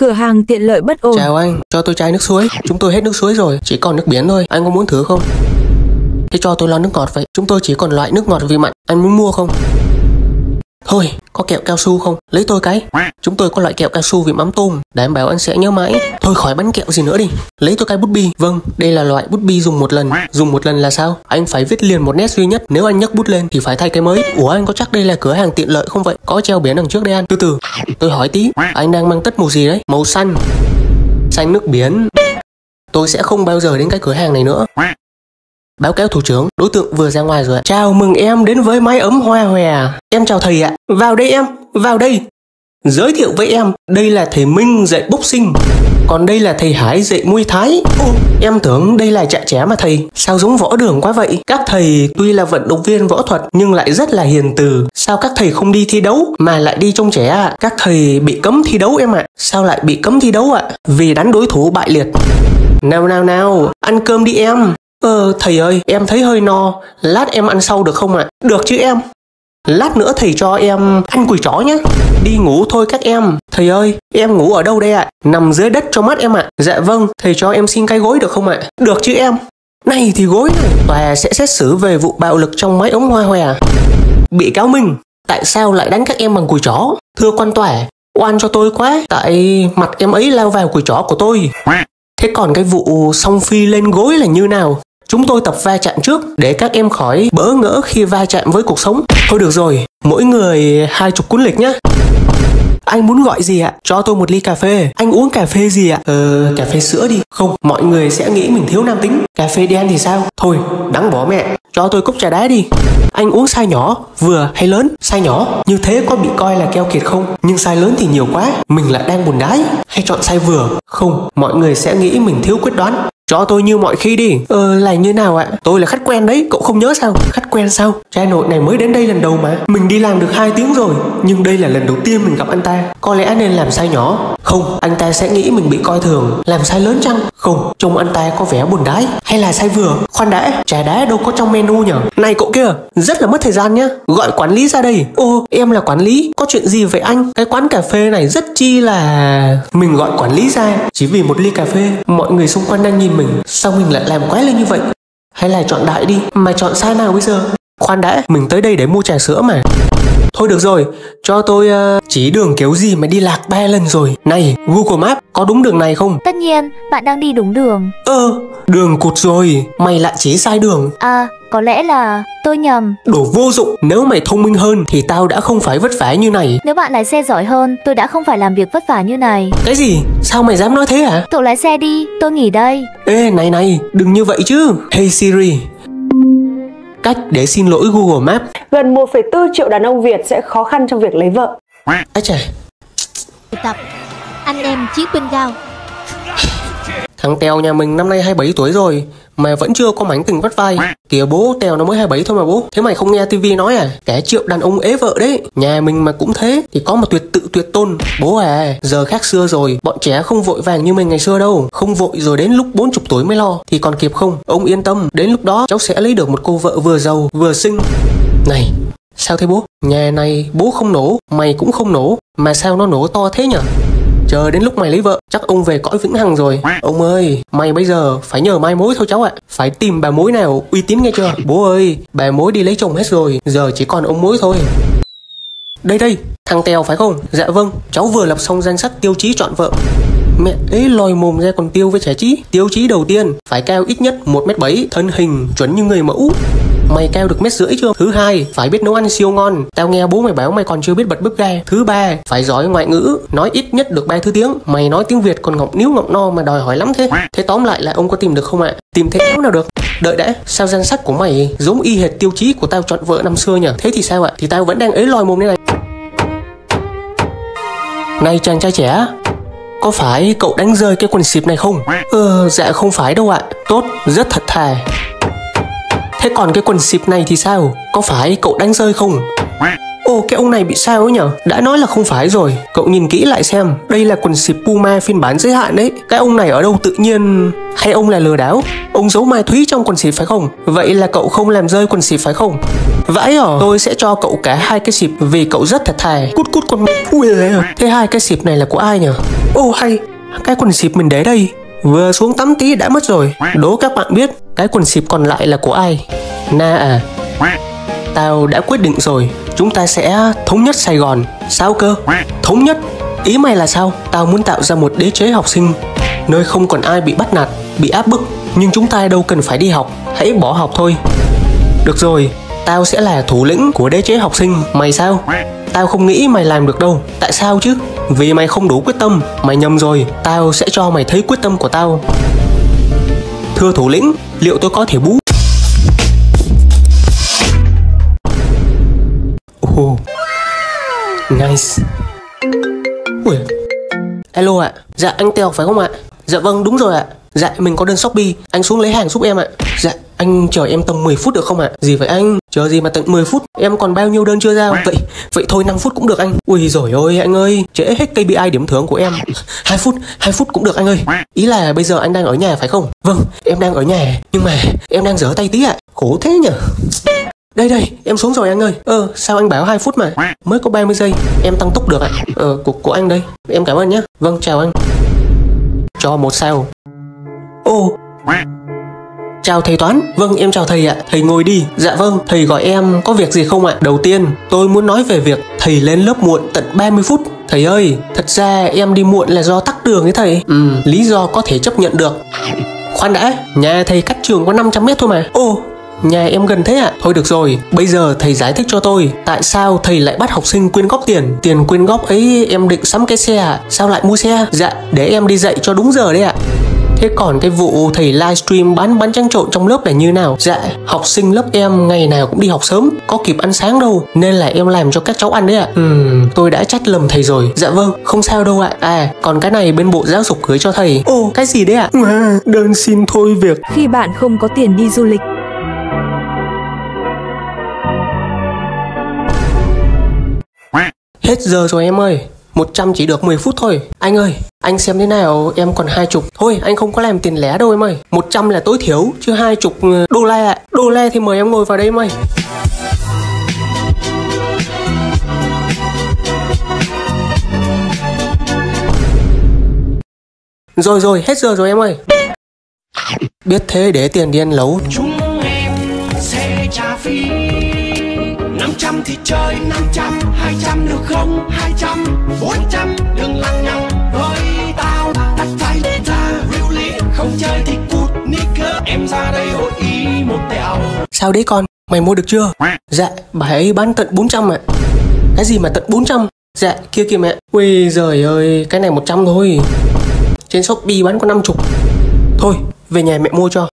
Cửa hàng tiện lợi bất ổn. Chào anh, cho tôi chai nước suối. Chúng tôi hết nước suối rồi, chỉ còn nước biển thôi. Anh có muốn thử không? Thế cho tôi lon nước ngọt vậy. Chúng tôi chỉ còn loại nước ngọt vị mặn. Anh muốn mua không? Thôi, có kẹo cao su không? Lấy tôi cái. Chúng tôi có loại kẹo cao su vị mắm tôm, đảm bảo anh sẽ nhớ mãi. Thôi khỏi bánh kẹo gì nữa đi. Lấy tôi cái bút bi. Vâng, đây là loại bút bi dùng một lần. Dùng một lần là sao? Anh phải viết liền một nét duy nhất. Nếu anh nhấc bút lên thì phải thay cái mới. Ủa anh có chắc đây là cửa hàng tiện lợi không vậy? Có treo biển đằng trước đây anh. Từ từ, tôi hỏi tí. Anh đang mang tất màu gì đấy? Màu xanh. Xanh nước biển. Tôi sẽ không bao giờ đến cái cửa hàng này nữa. Báo cáo thủ trưởng, đối tượng vừa ra ngoài rồi. Chào mừng em đến với mái ấm hoa hòe. Em chào thầy ạ. Vào đây em, vào đây. Giới thiệu với em, đây là thầy Minh dạy boxing. Còn đây là thầy Hải dạy Muay Thái. Ô, em tưởng đây là chạy trẻ mà thầy. Sao giống võ đường quá vậy? Các thầy tuy là vận động viên võ thuật nhưng lại rất là hiền từ. Sao các thầy không đi thi đấu mà lại đi trông trẻ ạ? Các thầy bị cấm thi đấu em ạ. Sao lại bị cấm thi đấu ạ? Vì đánh đối thủ bại liệt. Nào nào nào, ăn cơm đi em. Ờ, thầy ơi, em thấy hơi no, lát em ăn sau được không ạ? Được chứ em. Lát nữa thầy cho em ăn quỳ chó nhé. Đi ngủ thôi các em. Thầy ơi, em ngủ ở đâu đây ạ? Nằm dưới đất cho mắt em ạ. Dạ vâng, thầy cho em xin cái gối được không ạ? Được chứ em. Này thì gối này. Tòa sẽ xét xử về vụ bạo lực trong mái ống hoa hòe. Bị cáo Minh, tại sao lại đánh các em bằng cùi chó? Thưa quan tòa, oan cho tôi quá. Tại mặt em ấy lao vào cùi chó của tôi. Thế còn cái vụ song phi lên gối là như nào? Chúng tôi tập va chạm trước để các em khỏi bỡ ngỡ khi va chạm với cuộc sống. Thôi được rồi, mỗi người hai chục cuốn lịch nhé. Anh muốn gọi gì ạ? Cho tôi một ly cà phê. Anh uống cà phê gì ạ? Ờ, cà phê sữa đi. Không, mọi người sẽ nghĩ mình thiếu nam tính. Cà phê đen thì sao? Thôi, đắng bỏ mẹ. Cho tôi cốc trà đá đi. Anh uống sai nhỏ, vừa hay lớn? Sai nhỏ, như thế có bị coi là keo kiệt không? Nhưng sai lớn thì nhiều quá, mình lại đang buồn đái. Hay chọn sai vừa? Không, mọi người sẽ nghĩ mình thiếu quyết đoán. Cho tôi như mọi khi đi. Ờ là như nào ạ? Tôi là khách quen đấy, Cậu không nhớ sao? Khách quen sao? Cha nội này mới đến đây lần đầu mà. Mình đi làm được 2 tiếng rồi, Nhưng đây là lần đầu tiên mình gặp anh ta. Có lẽ nên làm sai nhỏ. Không, Anh ta sẽ nghĩ mình bị coi thường. Làm sai lớn chăng? Không, Trông anh ta có vẻ buồn đái. Hay là sai vừa? Khoan đã, Trà đá đâu có trong menu nhở? Này cậu kia, Rất là mất thời gian nhá. Gọi quản lý ra đây. Ô, em là quản lý, Có chuyện gì vậy anh? Cái quán cà phê này rất chi là Mình gọi quản lý ra, Chỉ vì một ly cà phê. Mọi người xung quanh đang nhìn mình Sao mình lại làm quái lên như vậy Hay là chọn đại đi Mà chọn sai nào bây giờ Khoan đã Mình tới đây để mua trà sữa mà Thôi được rồi, cho tôi uh, chỉ đường kiểu gì mà đi lạc ba lần rồi. Này, Google Maps, có đúng đường này không? Tất nhiên, bạn đang đi đúng đường. Ơ, đường cụt rồi, mày lại chỉ sai đường. À, có lẽ là tôi nhầm. Đồ vô dụng, nếu mày thông minh hơn thì tao đã không phải vất vả như này. Nếu bạn lái xe giỏi hơn, tôi đã không phải làm việc vất vả như này. Cái gì? Sao mày dám nói thế hả? Cậu lái xe đi, tôi nghỉ đây. Ê, này này, đừng như vậy chứ. Hey Siri, cách để xin lỗi Google Maps. Gần 1,4 triệu đàn ông Việt sẽ khó khăn trong việc lấy vợ. Ái trời, tập anh em chiến binh gao thằng Tèo nhà mình năm nay 27 tuổi rồi mà vẫn chưa có mảnh tình vắt vai. Kìa bố, Tèo nó mới 27 thôi mà bố. Thế mày không nghe tivi nói à? Kẻ triệu đàn ông ế vợ đấy. Nhà mình mà cũng thế thì có mà tuyệt tự tuyệt tôn. Bố à, giờ khác xưa rồi, bọn trẻ không vội vàng như mình ngày xưa đâu. Không vội rồi đến lúc 40 tuổi mới lo thì còn kịp không? Ông yên tâm, đến lúc đó cháu sẽ lấy được một cô vợ vừa giàu vừa xinh. Này, Sao thế bố? Nhà này bố không nổ, mày cũng không nổ, mà sao nó nổ to thế nhở? Chờ đến lúc mày lấy vợ, chắc ông về cõi vĩnh hằng rồi. Ông ơi, mày bây giờ phải nhờ mai mối thôi cháu ạ. Phải tìm bà mối nào uy tín nghe chưa? Bố ơi, bà mối đi lấy chồng hết rồi, giờ chỉ còn ông mối thôi. Đây đây, thằng Tèo phải không? Dạ vâng, cháu vừa lập xong danh sách tiêu chí chọn vợ. Mẹ ấy lòi mồm ra còn tiêu với trẻ trí. Tiêu chí đầu tiên, phải cao ít nhất một m bảy thân hình chuẩn như người mẫu. Mày cao được mét rưỡi chưa? Thứ hai, phải biết nấu ăn siêu ngon. Tao nghe bố mày bảo mày còn chưa biết bật bếp ga. Thứ ba, phải giỏi ngoại ngữ, nói ít nhất được ba thứ tiếng. Mày nói tiếng Việt còn ngọng níu ngọng no mà đòi hỏi lắm thế. Thế tóm lại là ông có tìm được không ạ? Tìm thế nào được? Đợi đã, sao danh sách của mày giống y hệt tiêu chí của tao chọn vợ năm xưa nhỉ? Thế thì sao ạ? Thì tao vẫn đang ấy lòi mồm đây này. Này chàng trai trẻ, có phải cậu đánh rơi cái quần xịp này không? Ờ, dạ không phải đâu ạ. Tốt, rất thật thà. Thế còn cái quần xịp này thì sao? Có phải cậu đánh rơi không? Ồ cái ông này bị sao ấy nhở? Đã nói là không phải rồi. Cậu nhìn kỹ lại xem. Đây là quần xịp Puma phiên bản giới hạn đấy. Cái ông này ở đâu tự nhiên? Hay ông là lừa đảo? Ông giấu mai thúy trong quần xịp phải không? Vậy là cậu không làm rơi quần xịp phải không? Vãi à Tôi sẽ cho cậu cả hai cái xịp Vì cậu rất thật thà. Cút cút con Ui Thế hai cái xịp này là của ai nhở? Ô, hay. Cái quần xịp mình để đây. Vừa xuống tắm tí đã mất rồi Đố các bạn biết, Cái quần xịp còn lại là của ai Na à Tao đã quyết định rồi Chúng ta sẽ thống nhất Sài Gòn Sao cơ? Thống nhất? Ý mày là sao? Tao muốn tạo ra một đế chế học sinh, Nơi không còn ai bị bắt nạt, Bị áp bức Nhưng chúng ta đâu cần phải đi học Hãy bỏ học thôi Được rồi, Tao sẽ là thủ lĩnh của đế chế học sinh Mày sao? Tao không nghĩ mày làm được đâu Tại sao chứ? Vì mày không đủ quyết tâm Mày nhầm rồi Tao sẽ cho mày thấy quyết tâm của tao Thưa thủ lĩnh Liệu tôi có thể bú Oh. Nice. Ui. Alo ạ. Dạ anh Tèo phải không ạ? Dạ vâng đúng rồi ạ. Dạ mình có đơn Shopee, anh xuống lấy hàng giúp em ạ. Dạ anh chờ em tầm 10 phút được không ạ? Gì vậy anh? Chờ gì mà tận 10 phút? Em còn bao nhiêu đơn chưa giao? Vậy vậy thôi 5 phút cũng được anh. Ui rồi ôi anh ơi, trễ hết KPI điểm thưởng của em. 2 phút, 2 phút cũng được anh ơi. Ý là bây giờ anh đang ở nhà phải không? Vâng, em đang ở nhà, nhưng mà em đang rửa tay tí ạ. Khổ thế nhở? Đây đây, em xuống rồi anh ơi. Ờ, sao anh bảo 2 phút mà? Mới có 30 giây. Em tăng tốc được ạ. Ờ, của, của anh đây. Em cảm ơn nhé. Vâng, chào anh. Cho một sao. Ô. Chào thầy Toán. Vâng, em chào thầy ạ. Thầy ngồi đi. Dạ vâng, thầy gọi em có việc gì không ạ? Đầu tiên, tôi muốn nói về việc thầy lên lớp muộn tận 30 phút. Thầy ơi, thật ra em đi muộn là do tắc đường ấy thầy. Ừ, lý do có thể chấp nhận được. Khoan đã, nhà thầy cách trường có 500 mét thôi mà. Ô, Nhà em gần thế ạ? À? Thôi được rồi, bây giờ thầy giải thích cho tôi Tại sao thầy lại bắt học sinh quyên góp tiền Tiền quyên góp ấy em định sắm cái xe à? Sao lại mua xe? Dạ, để em đi dạy cho đúng giờ đấy ạ Thế còn cái vụ thầy livestream bán bánh trắng trộn trong lớp là như nào? Dạ, học sinh lớp em ngày nào cũng đi học sớm, có kịp ăn sáng đâu, nên là em làm cho các cháu ăn đấy ạ. Ừm, tôi đã trách lầm thầy rồi. Dạ vâng, không sao đâu ạ. À, còn cái này bên bộ giáo dục gửi cho thầy. Ồ, cái gì đấy ạ? À, đơn xin thôi việc. Khi bạn không có tiền đi du lịch Hết giờ rồi em ơi 100 chỉ được 10 phút thôi. Anh ơi, anh xem thế nào em còn hai chục. Thôi anh không có làm tiền lẻ đâu em ơi. 100 là tối thiểu chứ hai chục ờ, đô la ạ. Đô la thì mời em ngồi vào đây em ơi. Rồi rồi, hết giờ rồi em ơi. Biết thế để tiền đi ăn lấu Chúng em sẽ trả phí. 500 thì chơi 500 200 được không? 200 400 đừng lăng nhăng với tao. Tắt tay ra really không chơi thì cút nigga em ra đây hội ý một tẹo. Sao đấy con? Mày mua được chưa? Dạ bà ấy bán tận 400 ạ. Cái gì mà tận 400 Dạ kia kìa mẹ. Ui giời ơi, Cái này 100 thôi. Trên Shopee bán có 50 Thôi, về nhà mẹ mua cho.